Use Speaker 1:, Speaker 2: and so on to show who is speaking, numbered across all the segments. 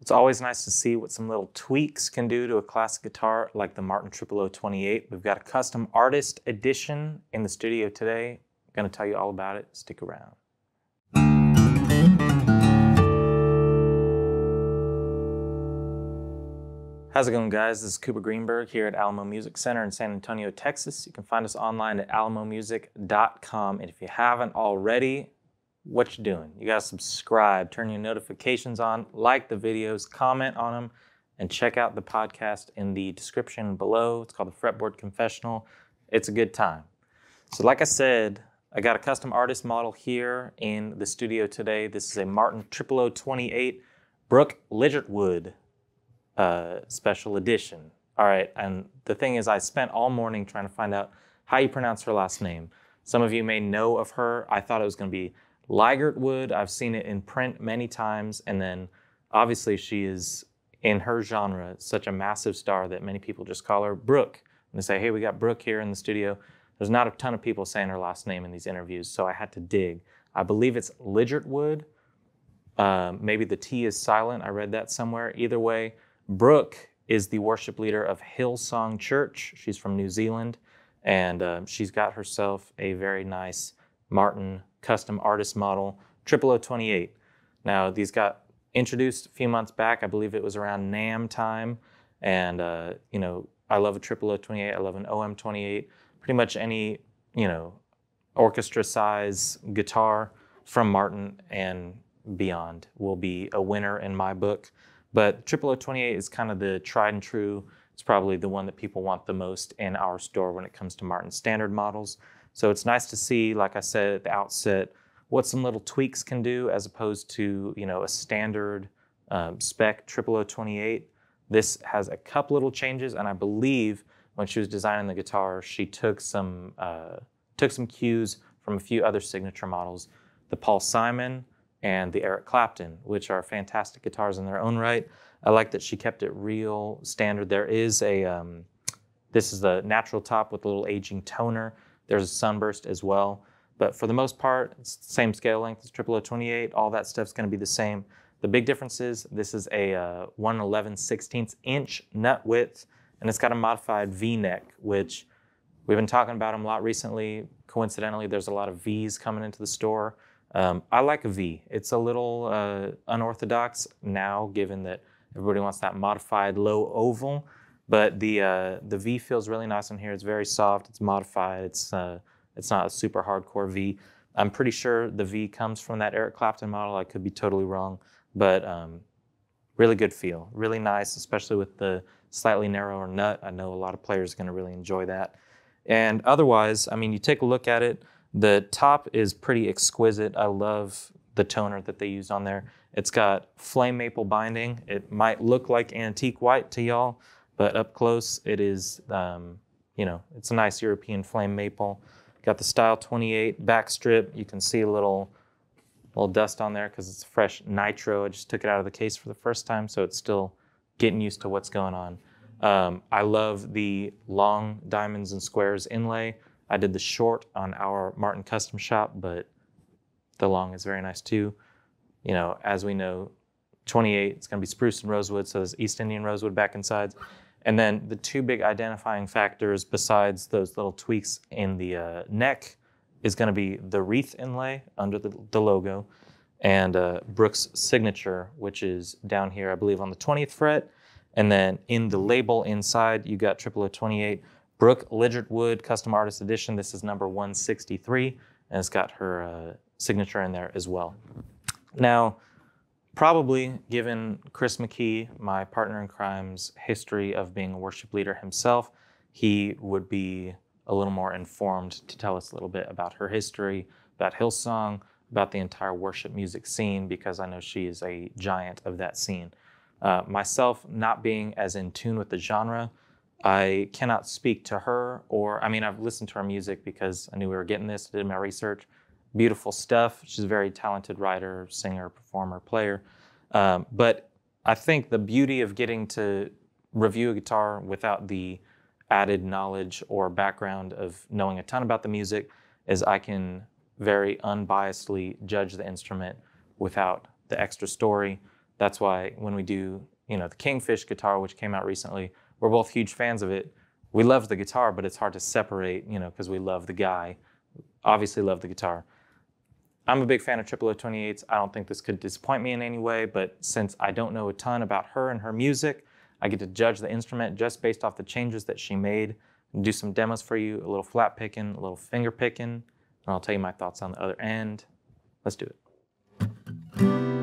Speaker 1: It's always nice to see what some little tweaks can do to a classic guitar like the Martin 0028. We've got a custom artist edition in the studio today. I'm going to tell you all about it. Stick around. How's it going, guys? This is Cooper Greenberg here at Alamo Music Center in San Antonio, Texas. You can find us online at alamomusic.com. And if you haven't already, what you doing? You gotta subscribe, turn your notifications on, like the videos, comment on them, and check out the podcast in the description below. It's called the Fretboard Confessional. It's a good time. So, like I said, I got a custom artist model here in the studio today. This is a Martin 0028 Brooke Ligertwood uh, special edition. All right, and the thing is, I spent all morning trying to find out how you pronounce her last name. Some of you may know of her. I thought it was going to Ligertwood. I've seen it in print many times, and then obviously she is in her genre such a massive star that many people just call her Brooke. And they say, "Hey, we got Brooke here in the studio." There's not a ton of people saying her last name in these interviews, so I had to dig. I believe it's Ligertwood. Uh, maybe the T is silent. I read that somewhere. Either way, Brooke is the worship leader of Hillsong Church. She's from New Zealand, and uh, she's got herself a very nice Martin custom artist model 0028. Now, these got introduced a few months back. I believe it was around NAMM time. And, uh, you know, I love a 0028. I love an OM28. Pretty much any, you know, orchestra size guitar from Martin and beyond will be a winner in my book. But 0028 is kind of the tried and true. It's probably the one that people want the most in our store when it comes to Martin standard models. So it's nice to see, like I said at the outset, what some little tweaks can do as opposed to you know a standard um, spec 0028. This has a couple little changes, and I believe when she was designing the guitar, she took some uh, took some cues from a few other signature models, the Paul Simon, and the Eric Clapton, which are fantastic guitars in their own right. I like that she kept it real standard. There is a, um, this is the natural top with a little aging toner. There's a sunburst as well. But for the most part, same scale length as 0028. All that stuff's gonna be the same. The big difference is this is a uh, 111 16th inch nut width, and it's got a modified V-neck, which we've been talking about them a lot recently. Coincidentally, there's a lot of V's coming into the store. Um, I like a V. It's a little uh, unorthodox now, given that everybody wants that modified low oval. But the uh, the V feels really nice in here. It's very soft. It's modified. It's uh, it's not a super hardcore V. I'm pretty sure the V comes from that Eric Clapton model. I could be totally wrong, but um, really good feel. Really nice, especially with the slightly narrower nut. I know a lot of players are going to really enjoy that. And otherwise, I mean, you take a look at it. The top is pretty exquisite. I love the toner that they used on there. It's got flame maple binding. It might look like antique white to y'all, but up close it is, um, you know, it's a nice European flame maple. Got the Style 28 back strip. You can see a little, little dust on there because it's fresh nitro. I just took it out of the case for the first time, so it's still getting used to what's going on. Um, I love the long diamonds and squares inlay. I did the short on our Martin Custom Shop, but the long is very nice too. You know, as we know, 28, it's going to be spruce and rosewood, so there's East Indian rosewood back and sides. And then the two big identifying factors besides those little tweaks in the uh, neck is going to be the wreath inlay under the, the logo and uh, Brooke's signature, which is down here, I believe, on the 20th fret. And then in the label inside, you got 0028 Brooke Ligertwood Custom Artist Edition. This is number 163, and it's got her uh, signature in there as well. Now, probably given Chris McKee, my partner in crime's history of being a worship leader himself, he would be a little more informed to tell us a little bit about her history, about Hillsong, about the entire worship music scene, because I know she is a giant of that scene. Uh, myself, not being as in tune with the genre, I cannot speak to her or, I mean, I've listened to her music because I knew we were getting this, did my research. Beautiful stuff. She's a very talented writer, singer, performer, player. Um, but I think the beauty of getting to review a guitar without the added knowledge or background of knowing a ton about the music is I can very unbiasedly judge the instrument without the extra story, That's why when we do, you know, the Kingfish guitar, which came out recently, we're both huge fans of it. We love the guitar, but it's hard to separate, you know, because we love the guy. Obviously, love the guitar. I'm a big fan of Triple O 28s. I don't think this could disappoint me in any way, but since I don't know a ton about her and her music, I get to judge the instrument just based off the changes that she made do some demos for you, a little flat picking, a little finger picking, and I'll tell you my thoughts on the other end. Let's do it.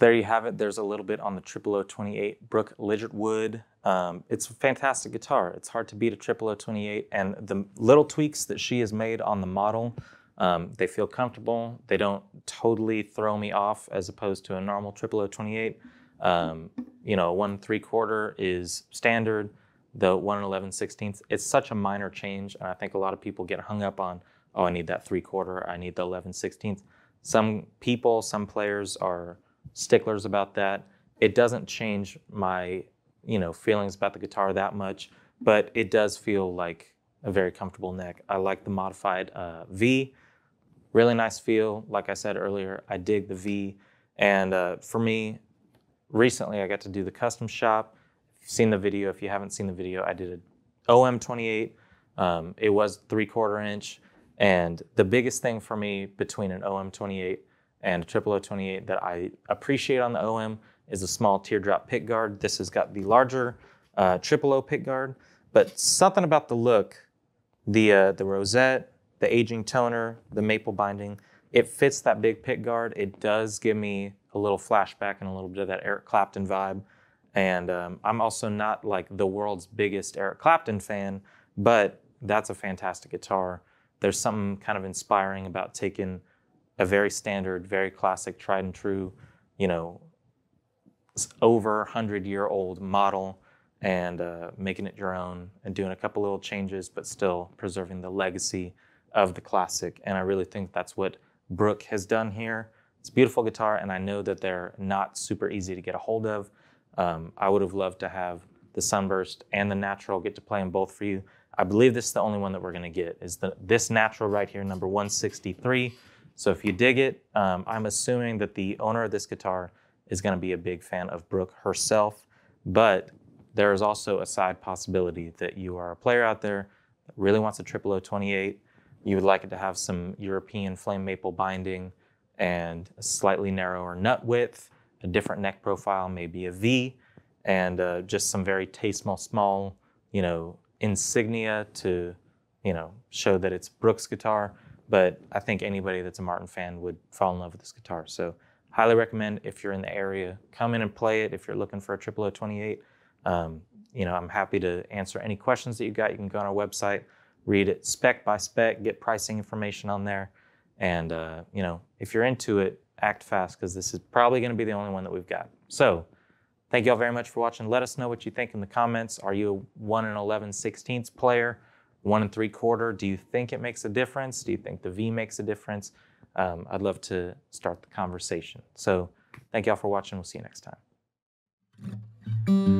Speaker 1: There you have it. There's a little bit on the Triple O 28 Brooke Ligertwood. Um, it's a fantastic guitar. It's hard to beat a Triple O 28, and the little tweaks that she has made on the model, um, they feel comfortable. They don't totally throw me off as opposed to a normal Triple O 28. Um, you know, one three quarter is standard. The one and eleven sixteenths. It's such a minor change, and I think a lot of people get hung up on, oh, I need that three quarter. I need the eleven sixteenths. Some people, some players are sticklers about that. It doesn't change my, you know, feelings about the guitar that much, but it does feel like a very comfortable neck. I like the modified uh, V, really nice feel. Like I said earlier, I dig the V, and uh, for me, recently I got to do the custom shop. If you've seen the video, if you haven't seen the video, I did an OM28. Um, it was three quarter inch, and the biggest thing for me between an OM28 and a triple O28 that I appreciate on the OM is a small teardrop pick guard. This has got the larger uh, triple O pick guard, but something about the look, the uh, the rosette, the aging toner, the maple binding, it fits that big pick guard. It does give me a little flashback and a little bit of that Eric Clapton vibe. And um, I'm also not like the world's biggest Eric Clapton fan, but that's a fantastic guitar. There's something kind of inspiring about taking a very standard, very classic, tried and true, you know, over 100 year old model and uh, making it your own and doing a couple little changes, but still preserving the legacy of the classic. And I really think that's what Brooke has done here. It's a beautiful guitar, and I know that they're not super easy to get a hold of. Um, I would have loved to have the Sunburst and the Natural get to play them both for you. I believe this is the only one that we're going to get is the this Natural right here, number 163. So if you dig it, um, I'm assuming that the owner of this guitar is going to be a big fan of Brooke herself, but there is also a side possibility that you are a player out there that really wants a 0028. You would like it to have some European flame maple binding and a slightly narrower nut width, a different neck profile, maybe a V, and uh, just some very tasteful, small, you know, insignia to, you know, show that it's Brooks guitar. But I think anybody that's a Martin fan would fall in love with this guitar. So highly recommend if you're in the area, come in and play it. If you're looking for a 0028, um, you know, I'm happy to answer any questions that you got. You can go on our website, read it spec by spec, get pricing information on there. And, uh, you know, if you're into it, act fast because this is probably going to be the only one that we've got. So thank you all very much for watching. Let us know what you think in the comments. Are you a 1 and 11 16ths player? one and three quarter. Do you think it makes a difference? Do you think the V makes a difference? Um, I'd love to start the conversation. So thank you all for watching. We'll see you next time.